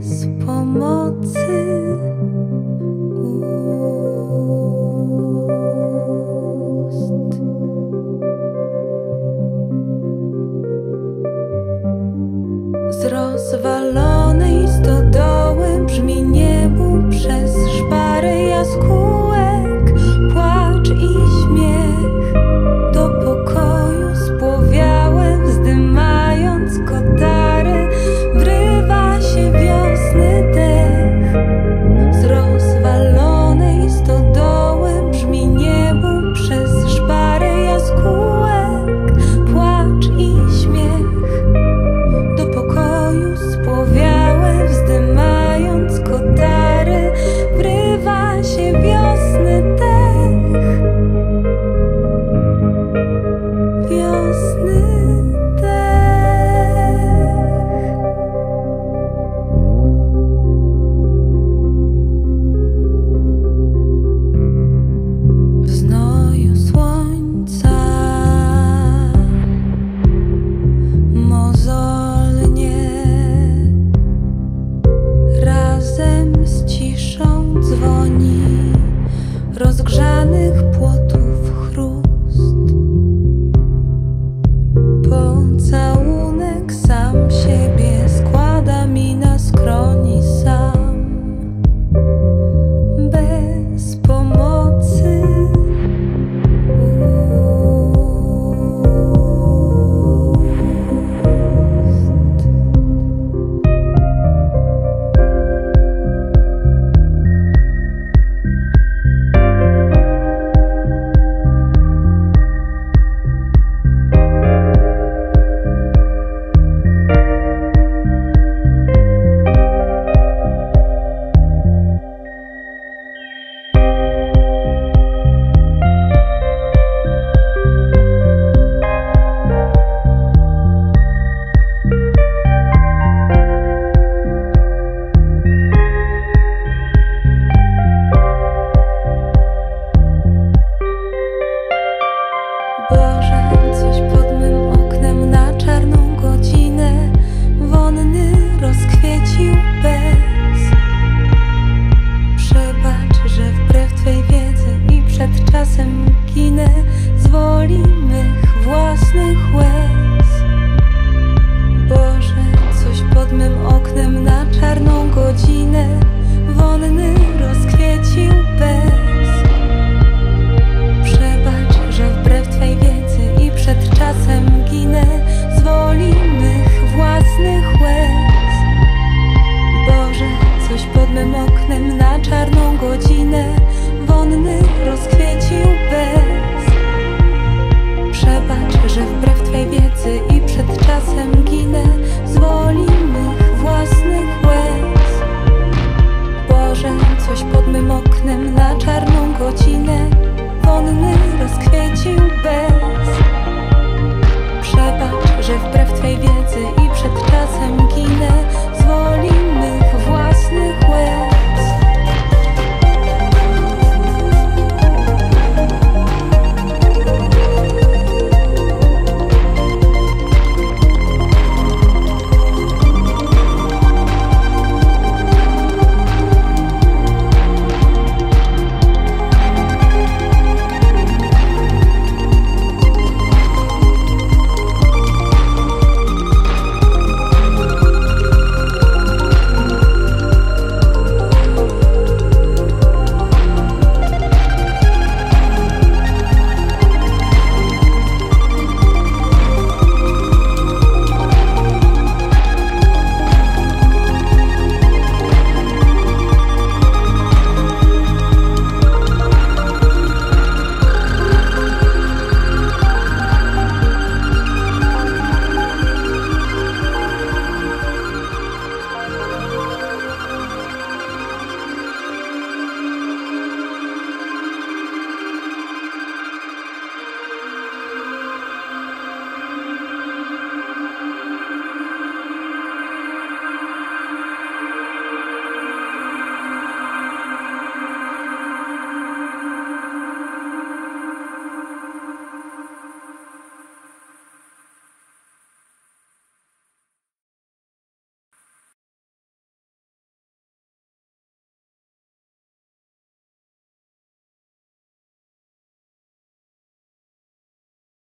z pomocy. Z rozwalonej stodoły brzmi niebu przez szparę jaskół. rozgrzany. czarną godzinę Wonny rozkwiecił bez. Przebacz, że wbrew Twej wiedzy I przed czasem ginę Z woli mych własnych łez. Boże, coś pod mym oknem Na czarną godzinę